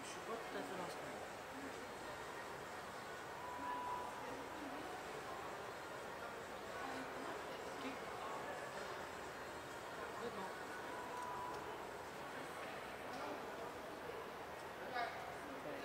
Ah, puis je suis pas tout à fait dans ce coin. Ok. C'est bon. Ben,